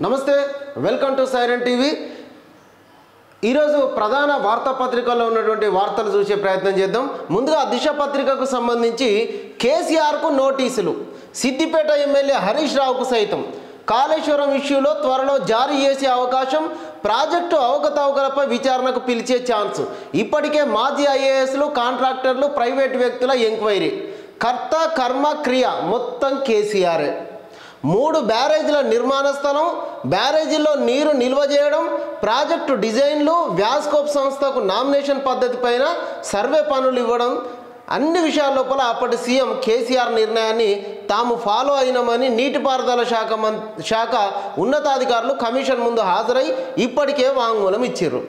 నమస్తే welcome to siren TV. ఈరోజు ప్రధాన వార్తాపత్రికల్లో ఉన్నటువంటి వార్తలు చూసే ప్రయత్నం చేద్దాం. ముందుగా దిశ పత్రికకు సంబంధించి కేసీఆర్కు నోటీసులు. సిద్దిపేట ఎమ్మెల్యే హరీష్ రావుకు సైతం. కాళేశ్వరం ఇష్యూలో త్వరలో జారీ చేసే అవకాశం ప్రాజెక్టు అవకతవకలపై విచారణకు పిలిచే ఛాన్స్. ఇప్పటికే మాజీ ఐఏఎస్లు కాంట్రాక్టర్లు ప్రైవేట్ వ్యక్తుల ఎంక్వైరీ. కర్త కర్మ క్రియ మొత్తం కేసీఆర్. మూడు బ్యారేజీల నిర్మాణ స్థలం బ్యారేజీల్లో నీరు నిల్వ చేయడం ప్రాజెక్టు డిజైన్లు వ్యాస్కోప్ సంస్థకు నామినేషన్ పద్ధతి పైన సర్వే పనులు ఇవ్వడం అన్ని విషయాల లోపల అప్పటి సీఎం కేసీఆర్ నిర్ణయాన్ని తాము ఫాలో అయినామని నీటిపారుదల శాఖ మం శాఖ ఉన్నతాధికారులు కమిషన్ ముందు హాజరై ఇప్పటికే వాంగ్మూలం ఇచ్చారు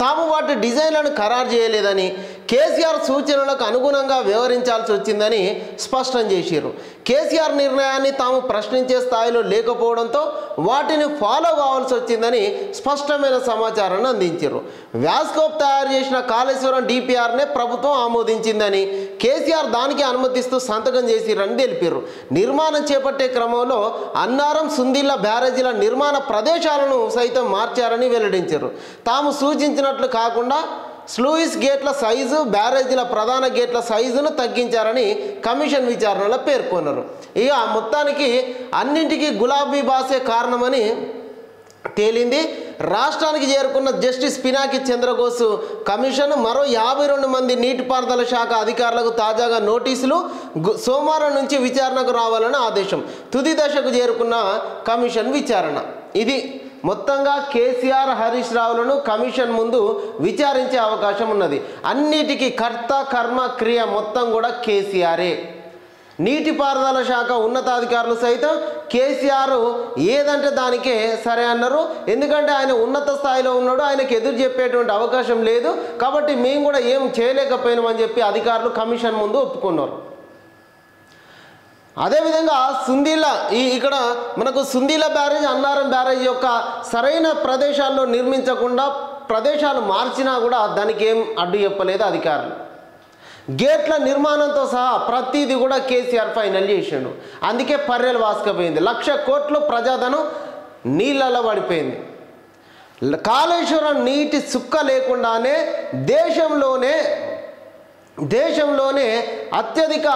తాము వాటి డిజైన్లను ఖరారు చేయలేదని కేసీఆర్ సూచనలకు అనుగుణంగా వ్యవహరించాల్సి వచ్చిందని స్పష్టం చేశారు కేసీఆర్ నిర్ణయాన్ని తాము ప్రశ్నించే స్థాయిలో లేకపోవడంతో వాటిని ఫాలో కావాల్సి వచ్చిందని స్పష్టమైన సమాచారాన్ని అందించారు వ్యాస్కోప్ తయారు చేసిన కాళేశ్వరం డిపిఆర్నే ప్రభుత్వం ఆమోదించిందని కేసీఆర్ దానికి అనుమతిస్తూ సంతకం చేసిరని తెలిపారు నిర్మాణం చేపట్టే క్రమంలో అన్నారం సుందిల్ల బ్యారేజీల నిర్మాణ ప్రదేశాలను సైతం మార్చారని వెల్లడించారు తాము సూచించినట్లు కాకుండా స్లూయిస్ గేట్ల సైజు బ్యారేజీల ప్రధాన గేట్ల సైజును తగ్గించారని కమిషన్ విచారణలో పేర్కొన్నారు. ఇక మొత్తానికి అన్నింటికీ గులాబీ బాసే కారణమని తేలింది. రాష్ట్రానికి చేరుకున్న జస్టిస్ పినాకి చంద్రఘోష్ కమిషన్ మరో యాభై రెండు మంది నీటిపారుదల శాఖ అధికారులకు తాజాగా నోటీసులు సోమవారం నుంచి విచారణకు రావాలని ఆదేశం. తుది దశకు చేరుకున్న కమిషన్ విచారణ. ఇది మొత్తంగా కేసీఆర్ హరీష్ రావులను కమిషన్ ముందు విచారించే అవకాశం ఉన్నది. అన్నిటికీ కర్త కర్మ క్రియ మొత్తం కూడా కేసీఆరే. నీటిపారుదల శాఖ ఉన్నతాధికారులు సైతం కేసీఆర్ ఏదంటే దానికే సరే అన్నారు. ఎందుకంటే ఆయన ఉన్నత స్థాయిలో ఉన్నాడు ఆయనకు ఎదురు చెప్పేటువంటి అవకాశం లేదు. కాబట్టి మేము కూడా ఏం చేయలేకపోయినామని చెప్పి అధికారులు కమిషన్ ముందు ఒప్పుకున్నారు. అదేవిధంగా సుందీల ఈ ఇక్కడ మనకు సుందీల బ్యారేజ్ అన్నారం బ్యారేజ్ యొక్క సరైన ప్రదేశాల్లో నిర్మించకుండా ప్రదేశాలు మార్చినా కూడా దానికి ఏం అడ్డు చెప్పలేదు అధికారులు. గేట్ల నిర్మాణంతో సహా ప్రతిదీ కూడా కేసీఆర్ ఫైనల్ చేసిండు. అందుకే పర్రెలు వాసుకపోయింది. లక్ష కోట్లు ప్రజాధనం నీళ్ళలో పడిపోయింది. కాళేశ్వరం నీటి సుక్క లేకుండానే దేశంలోనే దేశంలోనే అత్యధిక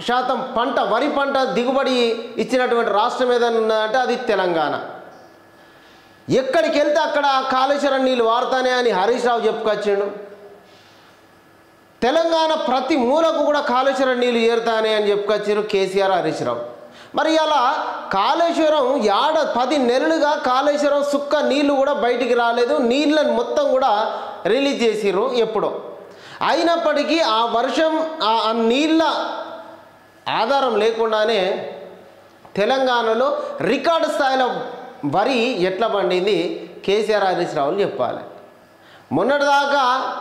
శాతం పంట వరి పంట దిగుబడి ఇచ్చినటువంటి రాష్ట్రం ఏదైనా ఉన్నదంటే అది తెలంగాణ. ఎక్కడికి వెళ్తే అక్కడ కాళేశ్వరం నీళ్ళు వాడతానే అని హరీష్ రావు చెప్పుకొచ్చాడు. తెలంగాణ ప్రతి మూలకు కూడా కాళేశ్వరం నీళ్ళు ఏరుతానే అని చెప్పుకొచ్చారు కేసీఆర్ హరీష్ రావు. మరి అలా కాళేశ్వరం యాడ పది నెలలుగా కాళేశ్వరం సుక్క నీళ్ళు కూడా బయటికి రాలేదు నీళ్ళని మొత్తం కూడా రిలీజ్ చేసిర్రు ఎప్పుడో. అయినప్పటికీ ఆ వర్షం ఆ నీళ్ళ ఆధారం లేకుండానే తెలంగాణలో రికార్డు స్థాయిలో వరి ఎట్లా పండింది కేసీఆర్ హరీష్ రావులు చెప్పాలి. మొన్నటిదాకా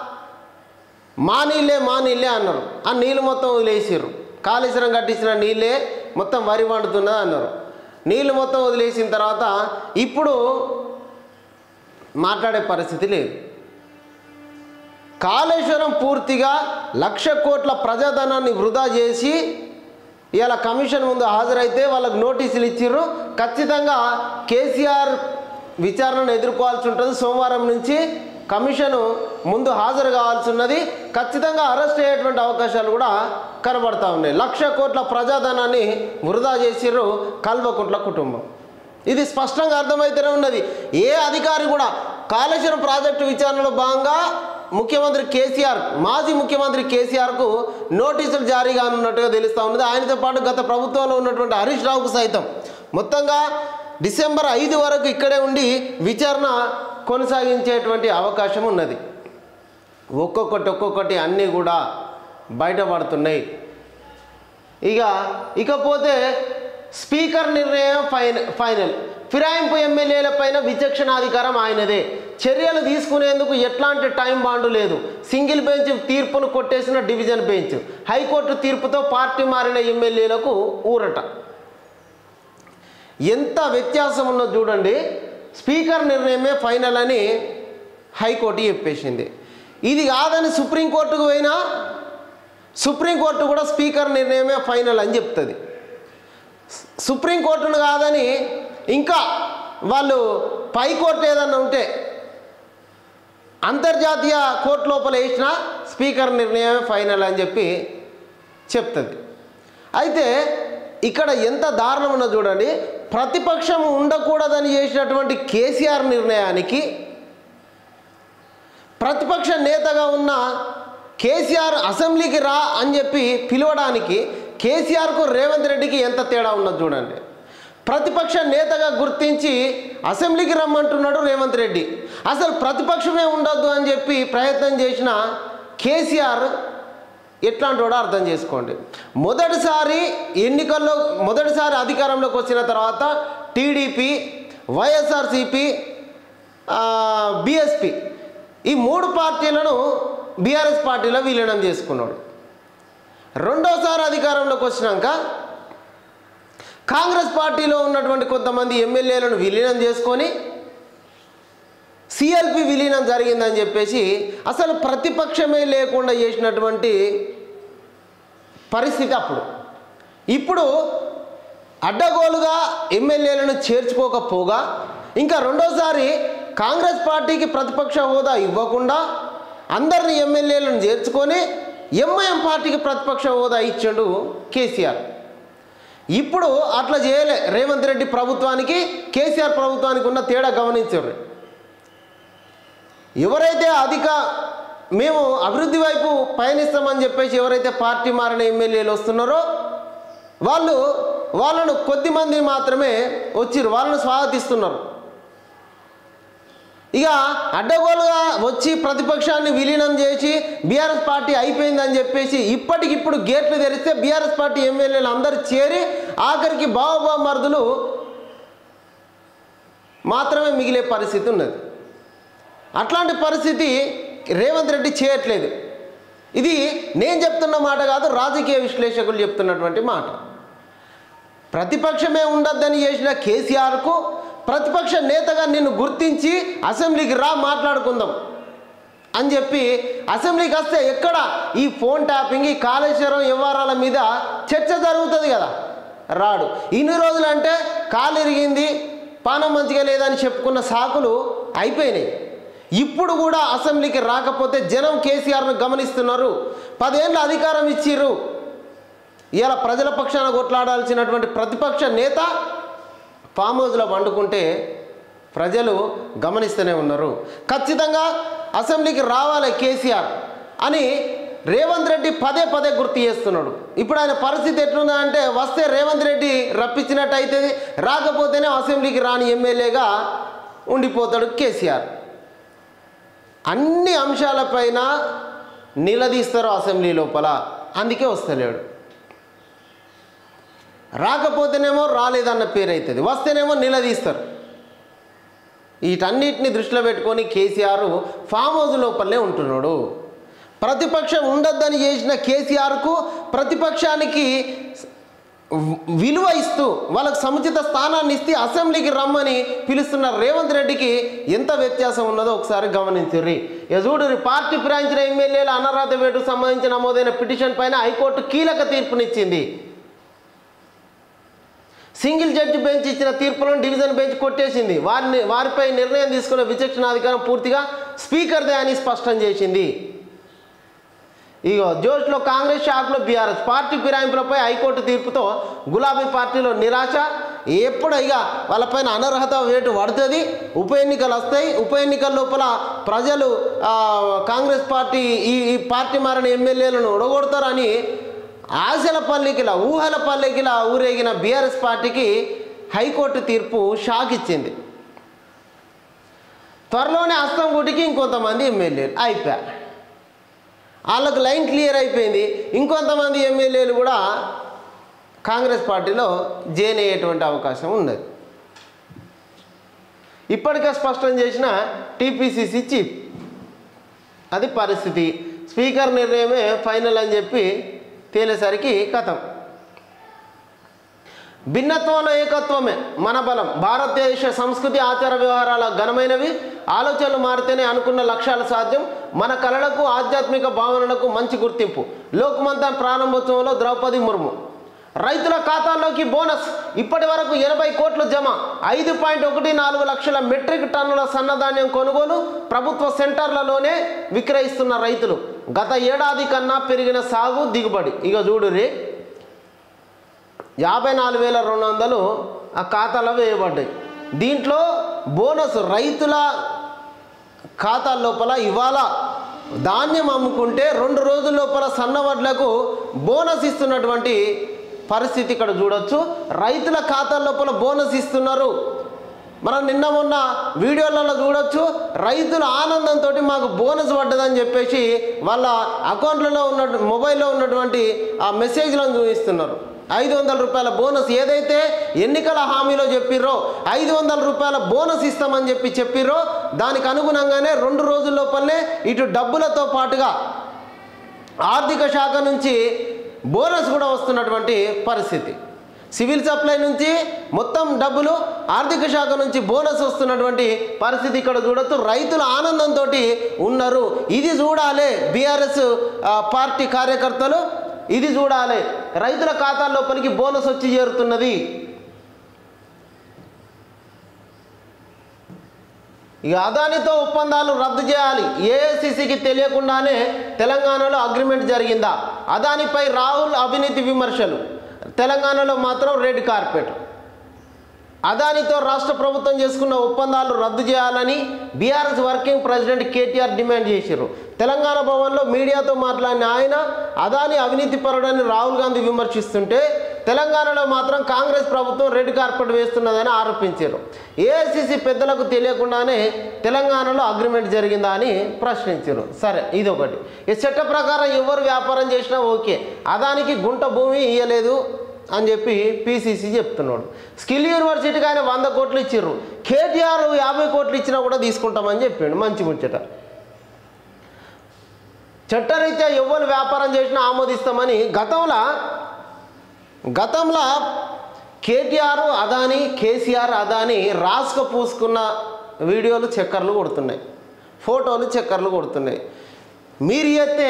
మా నీళ్ళే మా నీళ్ళే అన్నారు. ఆ నీళ్ళు మొత్తం వదిలేసారు కాళేశ్వరం కట్టించిన నీళ్ళే మొత్తం వరి పండుతున్నది అన్నారు. నీళ్ళు మొత్తం వదిలేసిన తర్వాత ఇప్పుడు మాట్లాడే పరిస్థితి లేదు. కాళేశ్వరం పూర్తిగా లక్ష కోట్ల ప్రజాధనాన్ని వృధా చేసి ఇలా కమిషన్ ముందు హాజరైతే వాళ్ళకు నోటీసులు ఇచ్చిర్రు. ఖచ్చితంగా కేసీఆర్ విచారణను ఎదుర్కోవాల్సి ఉంటుంది. సోమవారం నుంచి కమిషను ముందు హాజరు కావాల్సి ఉన్నది ఖచ్చితంగా అరెస్ట్ అయ్యేటువంటి అవకాశాలు కూడా కనబడతా ఉన్నాయి. లక్ష కోట్ల ప్రజాధనాన్ని వృధా చేసిర్రు కల్వకుంట్ల కుటుంబం. ఇది స్పష్టంగా అర్థమైతేనే ఉన్నది. ఏ అధికారి కూడా కాళేశ్వరం ప్రాజెక్టు విచారణలో భాగంగా ముఖ్యమంత్రి కేసీఆర్ మాజీ ముఖ్యమంత్రి కేసీఆర్కు నోటీసులు జారీ కానున్నట్టుగా తెలుస్తూ ఉన్నది. ఆయనతో పాటు గత ప్రభుత్వంలో ఉన్నటువంటి హరీష్ రావుకు సైతం. మొత్తంగా డిసెంబర్ ఐదు వరకు ఇక్కడే ఉండి విచారణ కొనసాగించేటువంటి అవకాశం ఉన్నది. ఒక్కొక్కటి ఒక్కొక్కటి అన్నీ కూడా బయటపడుతున్నాయి. ఇక ఇకపోతే స్పీకర్ నిర్ణయం ఫైన ఫైనల్. ఫిరాయింపు ఎమ్మెల్యేల పైన విచక్షణాధికారం ఆయనదే. చర్యలు తీసుకునేందుకు ఎట్లాంటి టైం బాండు లేదు. సింగిల్ బెంచ్ తీర్పును కొట్టేసిన డివిజన్ బెంచ్. హైకోర్టు తీర్పుతో పార్టీ మారిన ఎమ్మెల్యేలకు ఊరట. ఎంత వ్యత్యాసం ఉన్నదో చూడండి. స్పీకర్ నిర్ణయమే ఫైనల్ అని హైకోర్టు చెప్పేసింది. ఇది కాదని సుప్రీంకోర్టుకు పోయినా సుప్రీంకోర్టు కూడా స్పీకర్ నిర్ణయమే ఫైనల్ అని చెప్తుంది. సుప్రీంకోర్టును కాదని ఇంకా వాళ్ళు పై కోర్టు ఏదన్నా ఉంటే అంతర్జాతీయ కోర్టు లోపల వేసిన స్పీకర్ నిర్ణయమే ఫైనల్ అని చెప్పి చెప్తుంది. అయితే ఇక్కడ ఎంత దారుణం ఉన్నదో చూడండి. ప్రతిపక్షం ఉండకూడదని చేసినటువంటి కేసీఆర్ నిర్ణయానికి ప్రతిపక్ష నేతగా ఉన్న కేసీఆర్ అసెంబ్లీకి రా అని చెప్పి పిలవడానికి కేసీఆర్కు రేవంత్ రెడ్డికి ఎంత తేడా ఉన్నది చూడండి. ప్రతిపక్ష నేతగా గుర్తించి అసెంబ్లీకి రమ్మంటున్నాడు రేవంత్ రెడ్డి. అసలు ప్రతిపక్షమే ఉండొద్దు అని చెప్పి ప్రయత్నం చేసిన కేసీఆర్ ఎట్లాంటోడో అర్థం చేసుకోండి. మొదటిసారి ఎన్నికల్లో మొదటిసారి అధికారంలోకి వచ్చిన తర్వాత టీడీపీ వైఎస్ఆర్సిపి బిఎస్పి ఈ మూడు పార్టీలను బీఆర్ఎస్ పార్టీలో విలీనం చేసుకున్నాడు. రెండోసారి అధికారంలోకి వచ్చినాక కాంగ్రెస్ పార్టీలో ఉన్నటువంటి కొంతమంది ఎమ్మెల్యేలను విలీనం చేసుకొని సిఎల్పి విలీనం జరిగిందని చెప్పేసి అసలు ప్రతిపక్షమే లేకుండా చేసినటువంటి పరిస్థితి అప్పుడు. ఇప్పుడు అడ్డగోలుగా ఎమ్మెల్యేలను చేర్చుకోకపోగా ఇంకా రెండోసారి కాంగ్రెస్ పార్టీకి ప్రతిపక్ష హోదా ఇవ్వకుండా అందరిని ఎమ్మెల్యేలను చేర్చుకొని ఎంఐఎం పార్టీకి ప్రతిపక్ష హోదా ఇచ్చాడు కేసీఆర్. ఇప్పుడు అట్లా చేయలే. రేవంత్ రెడ్డి ప్రభుత్వానికి కేసీఆర్ ప్రభుత్వానికి ఉన్న తేడా గమనించారు ఎవరైతే అధిక మేము అభివృద్ధి వైపు పయనిస్తామని చెప్పేసి ఎవరైతే పార్టీ మారిన ఎమ్మెల్యేలు వస్తున్నారో వాళ్ళు వాళ్ళను కొద్ది మంది మాత్రమే వచ్చిర్రు. వాళ్ళను స్వాగతిస్తున్నారు. ఇక అడ్డగోలుగా వచ్చి ప్రతిపక్షాన్ని విలీనం చేసి బీఆర్ఎస్ పార్టీ అయిపోయిందని చెప్పేసి ఇప్పటికిప్పుడు గేట్లు తెరిస్తే బీఆర్ఎస్ పార్టీ ఎమ్మెల్యేలు అందరు చేరి ఆఖరికి బావబామర్దులు మాత్రమే మిగిలే పరిస్థితి ఉన్నది. అట్లాంటి పరిస్థితి రేవంత్ రెడ్డి చేయట్లేదు. ఇది నేను చెప్తున్న మాట కాదు రాజకీయ విశ్లేషకులు చెప్తున్నటువంటి మాట. ప్రతిపక్షమే ఉండొద్దని చేసిన కేసీఆర్కు ప్రతిపక్ష నేతగా నిన్ను గుర్తించి అసెంబ్లీకి రా మాట్లాడుకుందాం అని చెప్పి అసెంబ్లీకి వస్తే ఎక్కడ ఈ ఫోన్ ట్యాపింగ్ ఈ కాళేశ్వరం వ్యవహారాల మీద చర్చ జరుగుతుంది కదా. రాడు. ఇన్ని రోజులు అంటే కాలు ఇరిగింది పానం మంచిగా లేదని చెప్పుకున్న సాకులు అయిపోయినాయి. ఇప్పుడు కూడా అసెంబ్లీకి రాకపోతే జనం కేసీఆర్ను గమనిస్తున్నారు. పదేళ్ళు అధికారం ఇచ్చిర్రు. ఇలా ప్రజల పక్షాన కొట్లాడాల్సినటువంటి ప్రతిపక్ష నేత ఫామ్ హౌస్లో వండుకుంటే ప్రజలు గమనిస్తూనే ఉన్నారు. ఖచ్చితంగా అసెంబ్లీకి రావాలి కేసీఆర్ అని రేవంత్ రెడ్డి పదే పదే గుర్తు చేస్తున్నాడు. ఇప్పుడు ఆయన పరిస్థితి ఎట్లుందా అంటే వస్తే రేవంత్ రెడ్డి రప్పించినట్టు అవుతుంది రాకపోతేనే అసెంబ్లీకి రాని ఎమ్మెల్యేగా ఉండిపోతాడు కేసీఆర్. అన్ని అంశాలపైన నిలదీస్తారు అసెంబ్లీ లోపల. అందుకే వస్తలేడు. రాకపోతేనేమో రాలేదన్న పేరు అవుతుంది వస్తేనేమో నిలదీస్తారు. వీటన్నిటిని దృష్టిలో పెట్టుకొని కేసీఆర్ ఫామ్ హౌస్ లోపలనే ఉంటున్నాడు. ప్రతిపక్షం ఉండొద్దని చేసిన కేసీఆర్కు ప్రతిపక్షానికి విలువ ఇస్తూ వాళ్ళకు సముచిత స్థానాన్ని ఇస్తే అసెంబ్లీకి రమ్మని పిలుస్తున్న రేవంత్ రెడ్డికి ఎంత వ్యత్యాసం ఉన్నదో ఒకసారి గమనించుర్రి. ఇక చూడు పార్టీ ఫిరాయించిన ఎమ్మెల్యేల అనర్హత వేటుకు సంబంధించి నమోదైన పిటిషన్ పైన హైకోర్టు కీలక తీర్పునిచ్చింది. సింగిల్ జడ్జి బెంచ్ ఇచ్చిన తీర్పులను డివిజన్ బెంచ్ కొట్టేసింది. వారిని వారిపై నిర్ణయం తీసుకున్న విచక్షణాధికారం పూర్తిగా స్పీకర్దే అని స్పష్టం చేసింది. ఇగో జోష్లో కాంగ్రెస్ షాక్లో బీఆర్ఎస్ పార్టీ ఫిరాయింపులపై హైకోర్టు తీర్పుతో గులాబీ పార్టీలో నిరాశ. ఎప్పుడు ఇక వాళ్ళపైన అనర్హత వేటు పడుతుంది. ఉప ఎన్నికలు వస్తాయి. ఉప ఎన్నికల లోపల ప్రజలు కాంగ్రెస్ పార్టీ ఈ ఈ పార్టీ మారిన ఎమ్మెల్యేలను ఉడగొడతారని ఆశల పల్లికిలా ఊహల పల్లికిలా ఊరేగిన బీఆర్ఎస్ పార్టీకి హైకోర్టు తీర్పు షాక్ ఇచ్చింది త్వరలోనే అస్తం గుటికి ఇంకొంతమంది ఎమ్మెల్యేలు అయిపోయారు వాళ్ళకు లైన్ క్లియర్ అయిపోయింది. ఇంకొంతమంది ఎమ్మెల్యేలు కూడా కాంగ్రెస్ పార్టీలో జైన్ అయ్యేటువంటి అవకాశం ఉన్నది. ఇప్పటికే స్పష్టం చేసిన టీపీసీసీ చీఫ్. అది పరిస్థితి. స్పీకర్ నిర్ణయమే ఫైనల్ అని చెప్పి తేలేసరికి కథం. భిన్నత్వంలో ఏకత్వమే మన బలం. భారతదేశ సంస్కృతి ఆచార వ్యవహారాల ఘనమైనవి. ఆలోచనలు మారితేనే అనుకున్న లక్ష్యాలు సాధ్యం. మన కళలకు ఆధ్యాత్మిక భావనలకు మంచి గుర్తింపు. లోక్మంతా ప్రారంభోత్సవంలో ద్రౌపది ముర్ము. రైతుల ఖాతాల్లోకి బోనస్. ఇప్పటి వరకు ఎనభై కోట్లు జమ. ఐదు పాయింట్ ఒకటి నాలుగు లక్షల మెట్రిక్ టన్నుల సన్నధాన్యం కొనుగోలు ప్రభుత్వ సెంటర్లలోనే విక్రయిస్తున్న రైతులు. గత ఏడాది కన్నా పెరిగిన సాగు దిగుబడి. ఇక చూడురి యాభై నాలుగు వేల రెండు వందలు ఆ ఖాతాలో వేయబడ్డాయి. దీంట్లో బోనస్ రైతుల ఖాతా లోపల ఇవాళ ధాన్యం అమ్ముకుంటే రెండు రోజుల లోపల సన్నవడ్లకు బోనస్ ఇస్తున్నటువంటి పరిస్థితి ఇక్కడ చూడొచ్చు. రైతుల ఖాతా లోపల బోనస్ ఇస్తున్నారు. మనం నిన్న మొన్న వీడియోలలో చూడొచ్చు రైతుల ఆనందంతో మాకు బోనస్ పడ్డదని చెప్పేసి వాళ్ళ అకౌంట్లలో ఉన్న మొబైల్లో ఉన్నటువంటి ఆ మెసేజ్లను చూపిస్తున్నారు. ఐదు వందల రూపాయల బోనస్ ఏదైతే ఎన్నికల హామీలో చెప్పిర్రో ఐదు వందల రూపాయల బోనస్ ఇస్తామని చెప్పి చెప్పిర్రో దానికి అనుగుణంగానే రెండు రోజుల లోపలనే ఇటు డబ్బులతో పాటుగా ఆర్థిక శాఖ నుంచి బోనస్ కూడా వస్తున్నటువంటి పరిస్థితి. సివిల్ సప్లై నుంచి మొత్తం డబ్బులు ఆర్థిక శాఖ నుంచి బోనస్ వస్తున్నటువంటి పరిస్థితి ఇక్కడ చూడొచ్చు. రైతులు ఆనందంతో ఉన్నారు. ఇది చూడాలి బీఆర్ఎస్ పార్టీ కార్యకర్తలు. ఇది చూడాలి. రైతుల ఖాతా లోపలికి బోనస్ వచ్చి చేరుతున్నది. ఇక అదానితో ఒప్పందాలు రద్దు చేయాలి. ఏఐసిసికి తెలియకుండానే తెలంగాణలో అగ్రిమెంట్ జరిగిందా? అదానిపై రాహుల్ అవినీతి విమర్శలు. తెలంగాణలో మాత్రం రెడ్ కార్పెట్. అదానితో రాష్ట్ర ప్రభుత్వం చేసుకున్న ఒప్పందాలు రద్దు చేయాలని BRS working president KTR demand చేశారు. తెలంగాణ భవన్లో మీడియాతో మాట్లాడిన ఆయన అదాని అవినీతి పరుడని రాహుల్ గాంధీ విమర్శిస్తుంటే తెలంగాణలో మాత్రం కాంగ్రెస్ ప్రభుత్వం రెడ్ కార్పెట్ వేస్తున్నదని ఆరోపించారు. ఏఐసిసి పెద్దలకు తెలియకుండానే తెలంగాణలో అగ్రిమెంట్ జరిగిందా అని ప్రశ్నించారు. సరే ఇదొకటి. ఈ చట్ట ప్రకారం ఎవరు వ్యాపారం చేసినా ఓకే. అదానికి గుంట భూమి ఇయ్యలేదు. అని చెప్పి పీసీసీ చెప్తున్నాడు. స్కిల్ యూనివర్సిటీకి ఆయన వంద కోట్లు ఇచ్చిర్రు. కేటీఆర్ యాభై కోట్లు ఇచ్చినా కూడా తీసుకుంటామని చెప్పిండు మంచి ముచ్చట. చట్టరీత్యా ఎవరు వ్యాపారం చేసినా ఆమోదిస్తామని గతంలో గతంలో కేటీఆర్ అదాని కేసీఆర్ అదాని రాసుక పూసుకున్న వీడియోలు చక్కర్లు కొడుతున్నాయి. ఫోటోలు చక్కర్లు కొడుతున్నాయి. మీరు చేస్తే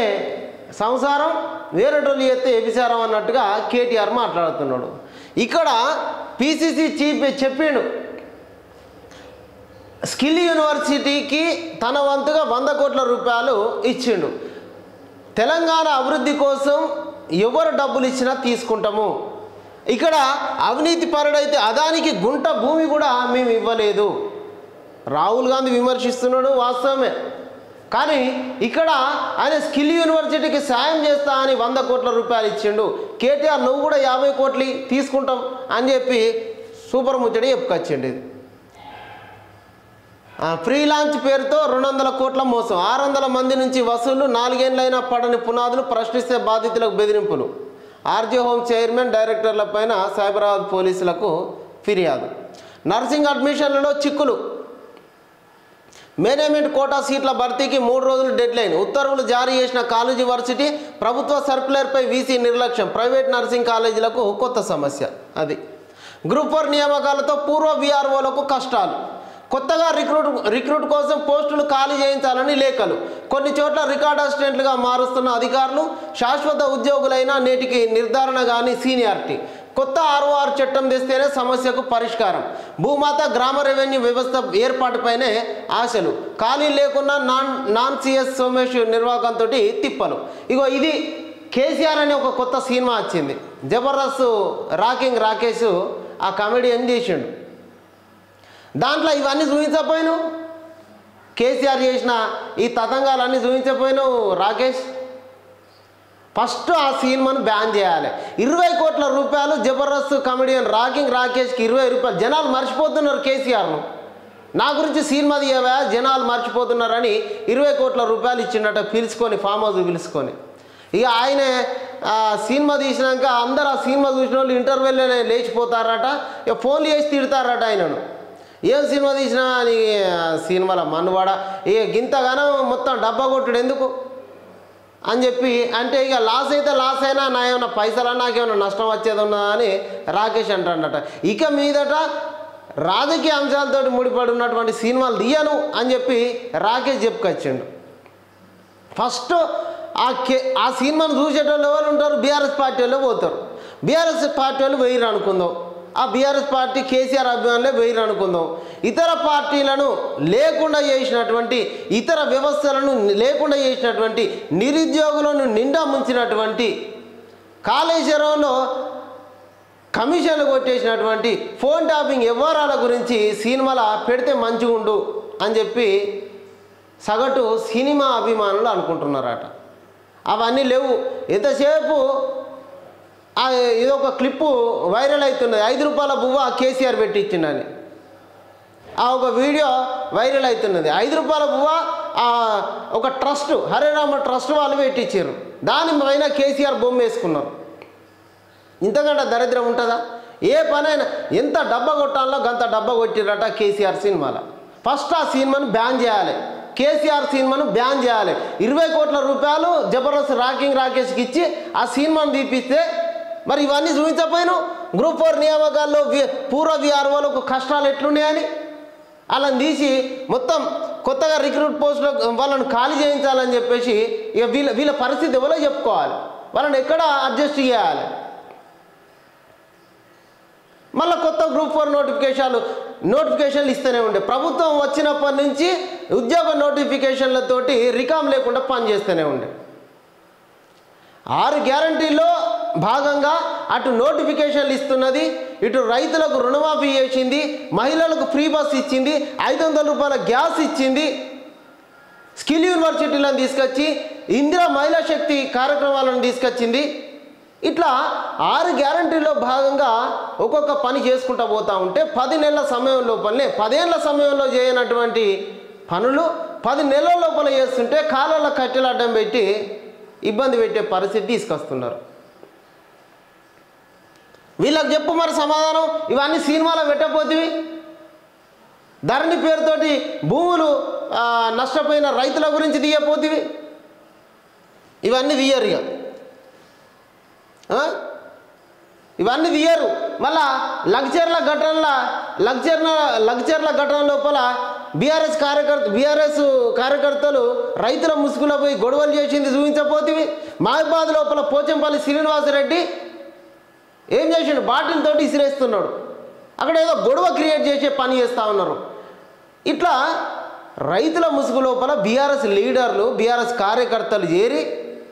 సంసారం వేరేటోళ్ళు చేస్తే వ్యభిచారం అన్నట్టుగా కేటీఆర్ మాట్లాడుతున్నాడు. ఇక్కడ పీసీసీ చీఫ్ చెప్పిండు స్కిల్ యూనివర్సిటీకి తన వంతుగా వంద కోట్ల రూపాయలు ఇచ్చిండు. తెలంగాణ అభివృద్ధి కోసం ఎవరు డబ్బులు ఇచ్చినా తీసుకుంటాము. ఇక్కడ అవినీతి పరుడైతే అదానికి గుంట భూమి కూడా మేము ఇవ్వలేదు. రాహుల్ గాంధీ విమర్శిస్తున్నాడు వాస్తవమే. కానీ ఇక్కడ ఆయన స్కిల్ యూనివర్సిటీకి సాయం చేస్తా అని వంద కోట్ల రూపాయలు ఇచ్చిండు. కేటీఆర్ నువ్వు కూడా యాభై కోట్లు తీసుకుంటాం అని చెప్పి సూపర్ ముచ్చడి చెప్పుకొచ్చిండు ఇది. పేరుతో రెండు వందల కోట్ల మోసం. ఆరు వందల మంది నుంచి వసూళ్ళు నాలుగేళ్ళైనా పడని పునాదులు ప్రశ్నిస్తే బాధితులకు బెదిరింపులు. ఆర్జీ హోమ్ చైర్మన్ డైరెక్టర్ల పైన సైబరాబాద్ పోలీసులకు ఫిర్యాదు. నర్సింగ్ అడ్మిషన్లలో చిక్కులు. మేనేజ్మెంట్ కోటా సీట్ల భర్తీకి మూడు రోజులు డెడ్ లైన్ ఉత్తర్వులు జారీ చేసిన కాలేజీ వర్సిటీ ప్రభుత్వ సర్కులర్పై వీసీ నిర్లక్ష్యం. ప్రైవేట్ నర్సింగ్ కాలేజీలకు కొత్త సమస్య. అది. గ్రూప్ ఫోర్ నియామకాలతో పూర్వ విఆర్ఓలకు కష్టాలు. కొత్తగా రిక్రూట్ రిక్రూట్ కోసం పోస్టులు ఖాళీ చేయించాలని లేఖలు. కొన్ని చోట్ల రికార్డ్ అసిస్టెంట్లుగా మారుస్తున్న అధికారులు శాశ్వత ఉద్యోగులైన నేటికి నిర్ధారణ కానీ సీనియారిటీ. కొత్త ఆర్ఓఆర్ చట్టం తెస్తేనే సమస్యకు పరిష్కారం. భూమాత గ్రామ రెవెన్యూ వ్యవస్థ ఏర్పాటుపైనే ఆశలు. ఖాళీ లేకున్నా నాన్ నాన్ సిఎస్ సోమేష్ నిర్వాహకంతో తిప్పలు. ఇగో ఇది కేసీఆర్ అనే ఒక కొత్త సినిమా వచ్చింది. జబర్దస్త్ రాకింగ్ రాకేష్ ఆ కమెడియన్ చేసిండు? దాంట్లో ఇవన్నీ చూపించకపోయాను కేసీఆర్ చేసిన ఈ తతంగాలన్నీ చూపించకపోయాను రాకేష్? ఫస్ట్ ఆ సినిమాను బ్యాన్ చేయాలి. ఇరవై కోట్ల రూపాయలు జబర్దస్త్ కమెడియన్ రాకింగ్ రాకేష్కి ఇరవై రూపాయలు. జనాలు మర్చిపోతున్నారు కేసీఆర్ను. నా గురించి సినిమా తీయవా? జనాలు మర్చిపోతున్నారని ఇరవై కోట్ల రూపాయలు ఇచ్చిండట పిలుచుకొని ఫామ్ హౌస్ పిలుచుకొని. ఇక ఆయన సినిమా తీసినాక అందరు ఆ సినిమా చూసిన వాళ్ళు ఇంటర్వెల్లోనే లేచిపోతారట. ఇక ఫోన్లు చేసి తిడతారట ఆయనను. ఏం సినిమా తీసినా అని సినిమాల మన్నువాడ. ఇక గింతగానో మొత్తం డబ్బా కొట్టుడు ఎందుకు? అని చెప్పి అంటే ఇక లాస్ అయితే లాస్ అయినా నా ఏమైనా పైసలా నాకేమైనా నష్టం వచ్చేది ఉన్నదా అని రాకేష్ అంటాడట. ఇక మీదట రాజకీయ అంశాలతో ముడిపడి ఉన్నటువంటి సినిమాలు తీయను అని చెప్పి రాకేష్ చెప్పుకొచ్చిండు. ఫస్ట్ ఆ కే ఆ సినిమాను చూసేటోళ్ళు ఎవరు ఉంటారు? బీఆర్ఎస్ పార్టీ వాళ్ళు పోతారు. బీఆర్ఎస్ పార్టీ వాళ్ళు వెయ్యి అనుకుందాం. ఆ బీఆర్ఎస్ పార్టీ కేసీఆర్ అభిమానులే వేయరు అనుకుందాం. ఇతర పార్టీలను లేకుండా చేసినటువంటి ఇతర వ్యవస్థలను లేకుండా చేసినటువంటి నిరుద్యోగులను నిండా ముంచినటువంటి కాళేశ్వరంలో కమిషన్లు కొట్టేసినటువంటి ఫోన్ టాపింగ్ వ్యవహారాల గురించి సినిమాల పెడితే మంచిగుండు అని చెప్పి సగటు సినిమా అభిమానులు అనుకుంటున్నారట. అవన్నీ లేవు. ఎంతసేపు ఏదో ఒక క్లిప్పు వైరల్ అవుతున్నది. ఐదు రూపాయల బువ్వ కేసీఆర్ పెట్టించిండని ఆ ఒక వీడియో వైరల్ అవుతున్నది. ఐదు రూపాయల బువ్వ ఆ ఒక ట్రస్ట్ హరేరామ ట్రస్ట్ వాళ్ళు పెట్టించారు దాని పైన కేసీఆర్ బొమ్మ వేసుకున్నారు. ఇంతకంటే దరిద్రం ఉంటుందా? ఏ పనైనా ఎంత డబ్బా కొట్టాలో గంత డబ్బా కొట్టిరట కేసీఆర్ సినిమాలో. ఫస్ట్ ఆ సినిమాను బ్యాన్ చేయాలి. కేసీఆర్ సినిమాను బ్యాన్ చేయాలి. ఇరవై కోట్ల రూపాయలు జబర్దస్త్ రాకింగ్ రాకేష్కి ఇచ్చి ఆ సినిమాను తీపిస్తే మరి ఇవన్నీ చూపించకపోయినా? గ్రూప్ ఫోర్ నియామకాల్లో పూర్వ విఆర్ఓలకు కష్టాలు ఎట్లున్నాయని? వాళ్ళని తీసి మొత్తం కొత్తగా రిక్రూట్ పోస్టులో వాళ్ళను ఖాళీ చేయించాలని చెప్పేసి ఇక వీళ్ళ వీళ్ళ పరిస్థితి ఎవరో చెప్పుకోవాలి. వాళ్ళని ఎక్కడ అడ్జస్ట్ చేయాలి? మళ్ళీ కొత్త గ్రూప్ ఫోర్ నోటిఫికేషన్లు నోటిఫికేషన్లు ఇస్తూనే ఉండే. ప్రభుత్వం వచ్చినప్పటి నుంచి ఉద్యోగ నోటిఫికేషన్లతోటి రికామ్ లేకుండా పనిచేస్తూనే ఉండే. ఆరు గ్యారంటీలో భాగంగా అటు నోటిఫికేషన్లు ఇస్తున్నది ఇటు రైతులకు రుణమాఫీ చేసింది మహిళలకు ఫ్రీ బస్ ఇచ్చింది ఐదు వందల రూపాయల గ్యాస్ ఇచ్చింది. స్కిల్ యూనివర్సిటీలను తీసుకొచ్చి ఇందిరా మహిళా శక్తి కార్యక్రమాలను తీసుకొచ్చింది. ఇట్లా ఆరు గ్యారంటీలో భాగంగా ఒక్కొక్క పని చేసుకుంటూ పోతూ ఉంటే పది నెలల సమయం లోపలనే పదేళ్ళ సమయంలో చేయనటువంటి పనులు పది నెలల లోపల చేస్తుంటే కాలంలో కట్టెలు అడ్డం పెట్టి ఇబ్బంది పెట్టే పరిస్థితి తీసుకొస్తున్నారు. వీళ్ళకి చెప్పు మరి సమాధానం. ఇవన్నీ సినిమాలో పెట్టకపోతివి. ధరణి పేరుతోటి భూములు నష్టపోయిన రైతుల గురించి తీయపోతివి ఇవన్నీ తీయరు ఇక ఇవన్నీ తీయరు. మళ్ళా లగ్చర్ల ఘటనల లగ్చర్ల లగ్చర్ల ఘటన లోపల బీఆర్ఎస్ కార్యకర్త బీఆర్ఎస్ కార్యకర్తలు రైతుల ముసుగులో పోయి గొడవలు చేసింది చూపించపోతివి మహబాద్ లోపల పోచంపల్లి శ్రీనివాసరెడ్డి ఏం చేసిండు? బాటిల్ తోటి ఇసిరేస్తున్నాడు. అక్కడ ఏదో గొడవ క్రియేట్ చేసే పని చేస్తూ ఉన్నారు. ఇట్లా రైతుల ముసుగు లోపల బీఆర్ఎస్ లీడర్లు బీఆర్ఎస్ కార్యకర్తలు చేరి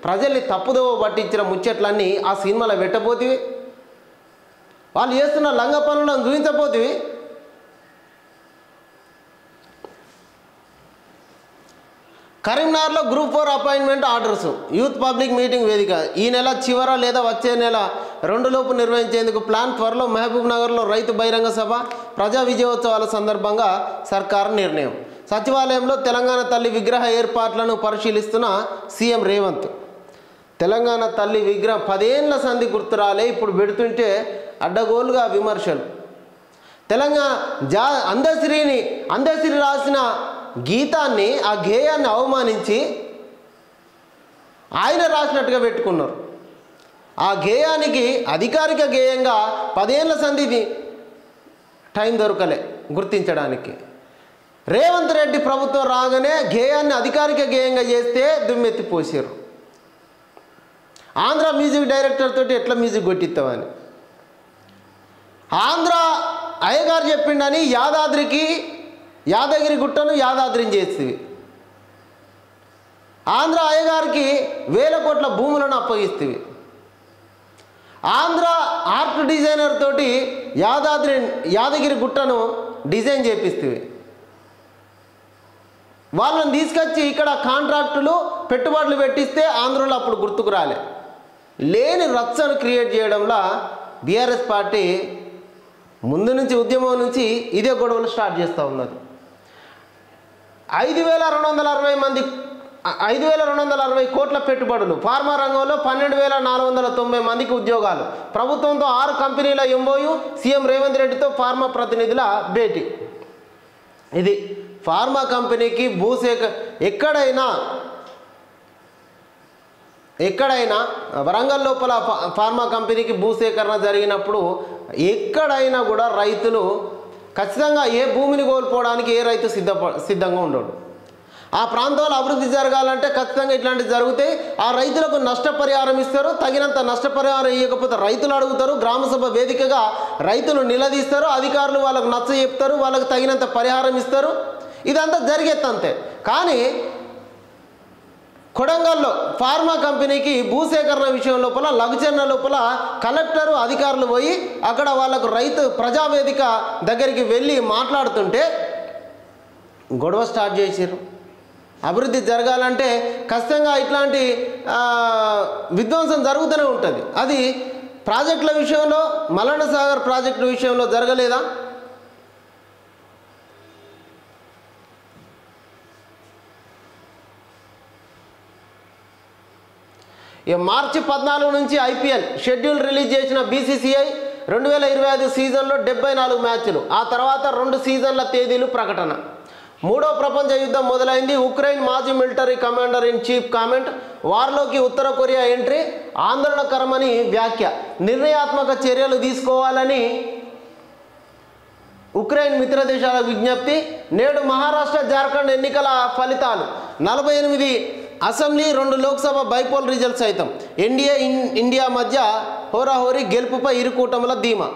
ప్రజల్ని తప్పుదోవ పట్టించిన ముచ్చట్లన్నీ ఆ సినిమాలో పెట్టబోతివి. వాళ్ళు చేస్తున్న లంగ పనులను చూపించబోతివి. కరీంనగర్లో group four appointment orders. Youth public meeting వేదిక. ఈ నెల చివర లేదా వచ్చే నెల రెండు లోపు నిర్వహించేందుకు ప్లాన్ త్వరలో మహబూబ్ నగర్లో రైతు బహిరంగ సభ ప్రజా విజయోత్సవాల సందర్భంగా సర్కారు నిర్ణయం. సచివాలయంలో తెలంగాణ తల్లి విగ్రహ ఏర్పాట్లను పరిశీలిస్తున్న సీఎం రేవంత్. తెలంగాణ తల్లి విగ్రహం పదేళ్ళ సంధి గుర్తురాలే ఇప్పుడు పెడుతుంటే అడ్డగోలుగా విమర్శలు. తెలంగాణ జా అందశ్రీని అందశ్రీ రాసిన గీతాన్ని ఆ గేయాన్ని అవమానించి ఆయన రాసినట్టుగా పెట్టుకున్నారు. ఆ గేయానికి అధికారిక గేయంగా పదేళ్ళ సంధిది టైం దొరకలే గుర్తించడానికి. రేవంత్ రెడ్డి ప్రభుత్వం రాగానే గేయాన్ని అధికారిక గేయంగా చేస్తే దుమ్మెత్తి పోసారు ఆంధ్ర మ్యూజిక్ డైరెక్టర్ తోటి ఎట్లా మ్యూజిక్ కొట్టిస్తామని ఆంధ్ర అయ్యగారు చెప్పిండని యాదాద్రికి యాదగిరి గుట్టను యాదాద్రిని చేస్తుంది ఆంధ్ర అయ్యగారికి వేల కోట్ల భూములను అప్పగిస్తుంది ఆంధ్ర ఆర్ట్ డిజైనర్ తోటి యాదాద్రి యాదగిరి గుట్టను డిజైన్ చేపిస్తుంది వాళ్ళని తీసుకొచ్చి ఇక్కడ కాంట్రాక్టులు పెట్టుబడులు పెట్టిస్తే ఆంధ్రలో అప్పుడు గుర్తుకు రాలే. లేని రచ్చను క్రియేట్ చేయడంలో బీఆర్ఎస్ పార్టీ ముందు నుంచి ఉద్యమం నుంచి ఇదే గొడవలు స్టార్ట్ చేస్తూ ఉన్నది. ఐదు వేల రెండు వందల అరవై మంది ఐదు వేల రెండు వందల అరవై కోట్ల పెట్టుబడులు. ఫార్మా రంగంలో పన్నెండు వేల నాలుగు వందల తొంభై మందికి ఉద్యోగాలు. ప్రభుత్వంతో ఆరు కంపెనీల ఎంబోయు సీఎం రేవంత్ రెడ్డితో ఫార్మా ప్రతినిధుల భేటీ. ఇది ఫార్మా కంపెనీకి భూసేక ఎక్కడైనా ఎక్కడైనా వరంగల్ లోపల ఫా- ఫార్మా కంపెనీకి భూసేకరణ జరిగినప్పుడు ఎక్కడైనా కూడా రైతులు ఖచ్చితంగా ఏ భూమిని కోల్పోవడానికి ఏ రైతు సిద్ధ సిద్ధంగా ఉండడు. ఆ ప్రాంతంలో అభివృద్ధి జరగాలంటే ఖచ్చితంగా ఇట్లాంటివి జరిగితే ఆ రైతులకు నష్టపరిహారం ఇస్తారు. తగినంత నష్టపరిహారం ఇవ్వకపోతే రైతులు అడుగుతారు. గ్రామసభ వేదికగా రైతులు నిలదీస్తారు. అధికారులు వాళ్ళకు నచ్చ చెప్తారు. వాళ్ళకు తగినంత పరిహారం ఇస్తారు. ఇదంతా జరిగేది అంతే. కానీ కొడంగల్లో ఫార్మా కంపెనీకి భూసేకరణ విషయం లోపల లఘుచరణ లోపల కలెక్టరు అధికారులు పోయి అక్కడ వాళ్ళకు రైతు ప్రజావేదిక దగ్గరికి వెళ్ళి మాట్లాడుతుంటే గొడవ స్టార్ట్ చేశారు అభివృద్ధి జరగాలంటే ఖచ్చితంగా ఇట్లాంటి విధ్వంసం జరుగుతూనే ఉంటుంది. అది ప్రాజెక్టుల విషయంలో మల్లన్న సాగర్ ప్రాజెక్టుల విషయంలో జరగలేదా? ఇక మార్చి పద్నాలుగు నుంచి ఐపీఎల్ షెడ్యూల్ రిలీజ్ చేసిన బీసీసీఐ రెండు వేల ఇరవై ఐదు సీజన్లో డెబ్బై నాలుగు మ్యాచ్లు. ఆ తర్వాత రెండు సీజన్ల తేదీలు ప్రకటన. మూడో ప్రపంచ యుద్ధం మొదలైంది. ఉక్రెయిన్ మాజీ military commander in chief comment వార్లోకి ఉత్తర కొరియా ఎంట్రీ ఆందోళనకరమని వ్యాఖ్య. నిర్ణయాత్మక చర్యలు తీసుకోవాలని ఉక్రెయిన్ మిత్ర దేశాల విజ్ఞప్తి నేడు మహారాష్ట్ర జార్ఖండ్ ఎన్నికల ఫలితాలు. నలభై ఎనిమిది అసెంబ్లీ రెండు లోక్సభ బైపోల్ రిజల్ట్స్ సైతం. ఎన్డీఏ ఇన్ ఇండియా మధ్య హోరాహోరీ గెలుపుపై ఇరు కూటముల ధీమా.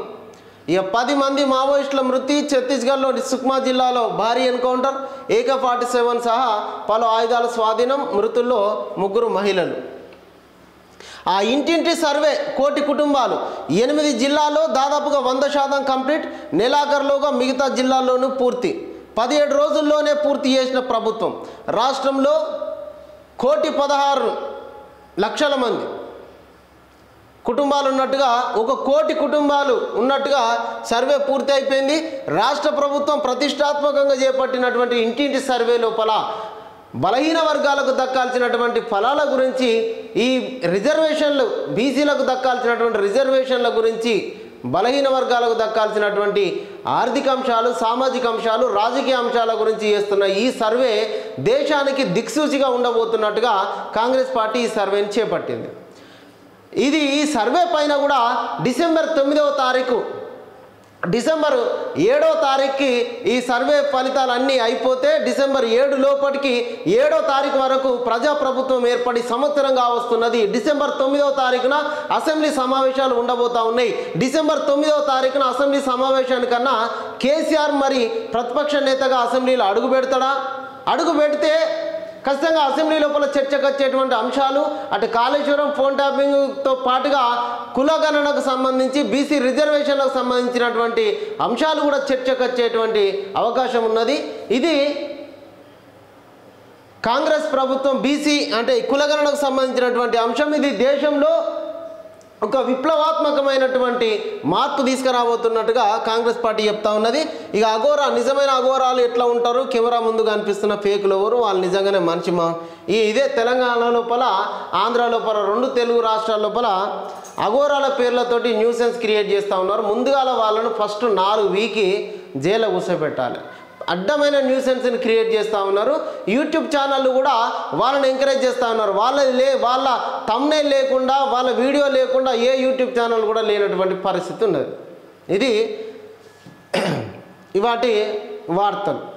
ఇక పది మంది మావోయిస్టుల మృతి ఛత్తీస్గఢ్లోని సుక్మా జిల్లాలో భారీ ఎన్కౌంటర్ ఏక ఫార్టీ సెవెన్ సహా పలు ఆయుధాల స్వాధీనం మృతుల్లో ముగ్గురు మహిళలు. ఆ ఇంటింటి సర్వే కోటి కుటుంబాలు. ఎనిమిది జిల్లాల్లో దాదాపుగా వంద శాతం కంప్లీట్ నెలాఖరులోగా మిగతా జిల్లాల్లోనూ పూర్తి. పదిహేడు రోజుల్లోనే పూర్తి చేసిన ప్రభుత్వం. రాష్ట్రంలో కోటి పదహారు లక్షల మంది. కుటుంబాలు ఉన్నట్టుగా ఒక కోటి కుటుంబాలు ఉన్నట్టుగా సర్వే పూర్తి అయిపోయింది రాష్ట్ర ప్రభుత్వం ప్రతిష్టాత్మకంగా చేపట్టినటువంటి ఇంటింటి సర్వే లోపల బలహీన వర్గాలకు దక్కాల్సినటువంటి ఫలాల గురించి ఈ రిజర్వేషన్లు బీసీలకు దక్కాల్సినటువంటి రిజర్వేషన్ల గురించి బలహీన వర్గాలకు దక్కాల్సినటువంటి ఆర్థిక అంశాలు సామాజిక అంశాలు రాజకీయ అంశాల గురించి చేస్తున్న ఈ సర్వే దేశానికి దిక్సూచిగా ఉండబోతున్నట్టుగా కాంగ్రెస్ పార్టీ ఈ సర్వేని చేపట్టింది. ఇది ఈ సర్వే పైన కూడా డిసెంబర్ తొమ్మిదవ తారీఖు డిసెంబర్ ఏడో తారీఖుకి ఈ సర్వే ఫలితాలన్నీ అయిపోతే డిసెంబర్ ఏడు లోపటికి ఏడో తారీఖు వరకు ప్రజాప్రభుత్వం ఏర్పడి సంవత్సరంగా వస్తున్నది. డిసెంబర్ తొమ్మిదో తారీఖున అసెంబ్లీ సమావేశాలు ఉండబోతా ఉన్నాయి. డిసెంబర్ తొమ్మిదో తారీఖున అసెంబ్లీ సమావేశానికన్నా కేసీఆర్ మరి ప్రతిపక్ష నేతగా అసెంబ్లీలో అడుగు పెడతాడా? అడుగు పెడితే ఖచ్చితంగా అసెంబ్లీ లోపల చర్చకు వచ్చేటువంటి అంశాలు అటు కాళేశ్వరం ఫోన్ ట్యాపింగ్తో పాటుగా కులగణనకు సంబంధించి బీసీ రిజర్వేషన్లకు సంబంధించినటువంటి అంశాలు కూడా చర్చకు వచ్చేటువంటి అవకాశం ఉన్నది. ఇది కాంగ్రెస్ ప్రభుత్వం బీసీ అంటే కులగణనకు సంబంధించినటువంటి అంశం. ఇది దేశంలో ఒక విప్లవాత్మకమైనటువంటి మార్పు తీసుకురాబోతున్నట్టుగా కాంగ్రెస్ పార్టీ చెప్తా ఉన్నది. ఇక అఘోరా నిజమైన అఘోరాలు ఎట్లా ఉంటారు? కెమెరా ముందు కనిపిస్తున్న ఫేకులు ఎవరు? వాళ్ళు నిజంగానే మనిషి మా. ఈ ఇదే తెలంగాణ లోపల ఆంధ్ర లోపల రెండు తెలుగు రాష్ట్రాల లోపల అఘోరాల పేర్లతోటి న్యూసెన్స్ క్రియేట్ చేస్తూ ఉన్నారు. ముందుగాల వాళ్ళను ఫస్ట్ నాలుగు వీకి జైల్లో కూర్చోబెట్టాలి. అడ్డమైన న్యూసెన్స్ని క్రియేట్ చేస్తూ ఉన్నారు. యూట్యూబ్ ఛానళ్ళు కూడా వాళ్ళని ఎంకరేజ్ చేస్తూ ఉన్నారు. వాళ్ళ లే వాళ్ళ తమ్నే లేకుండా వాళ్ళ వీడియో లేకుండా ఏ యూట్యూబ్ ఛానల్ కూడా లేనటువంటి పరిస్థితి ఉన్నది. ఇది ఇవాటి వార్తలు.